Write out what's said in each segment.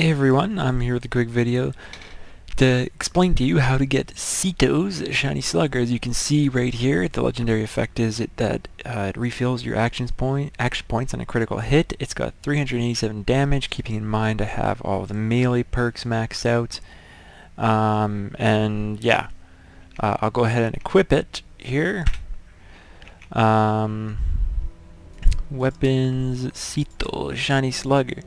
Hey everyone, I'm here with a quick video to explain to you how to get Cito's Shiny Slugger. As you can see right here, the legendary effect is it, that uh, it refills your actions point, action points on a critical hit. It's got 387 damage, keeping in mind I have all the melee perks maxed out. Um, and yeah, uh, I'll go ahead and equip it here. Um, weapons, Cito, Shiny Slugger.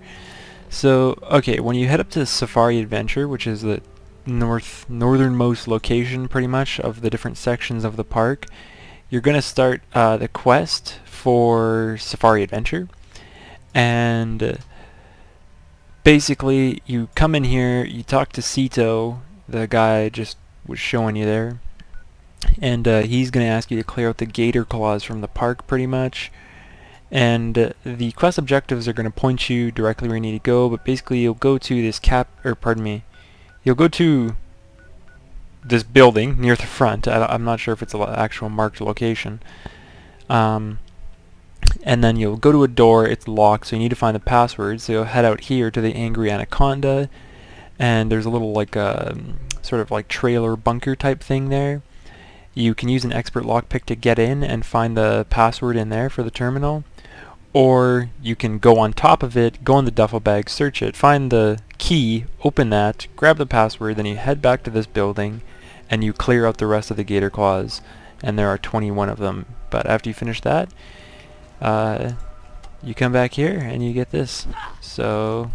So, okay, when you head up to Safari Adventure, which is the north northernmost location, pretty much, of the different sections of the park, you're going to start uh, the quest for Safari Adventure. And uh, basically, you come in here, you talk to Cito, the guy just was showing you there, and uh, he's going to ask you to clear out the gator claws from the park, pretty much and the quest objectives are going to point you directly where you need to go but basically you'll go to this cap or pardon me you'll go to this building near the front. I, am not sure if it's an actual marked location. Um, and then you'll go to a door it's locked so you need to find the password. So you'll head out here to the angry anaconda and there's a little like a um, sort of like trailer bunker type thing there. You can use an expert lockpick to get in and find the password in there for the terminal or you can go on top of it, go in the duffel bag, search it, find the key, open that, grab the password, then you head back to this building and you clear out the rest of the gator claws and there are 21 of them. But after you finish that, uh, you come back here and you get this. So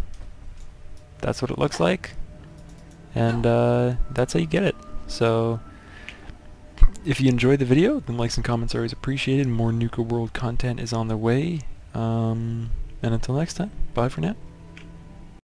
that's what it looks like and uh, that's how you get it. So if you enjoyed the video, then likes and comments are always appreciated. More Nuka World content is on the way. Um, and until next time, bye for now.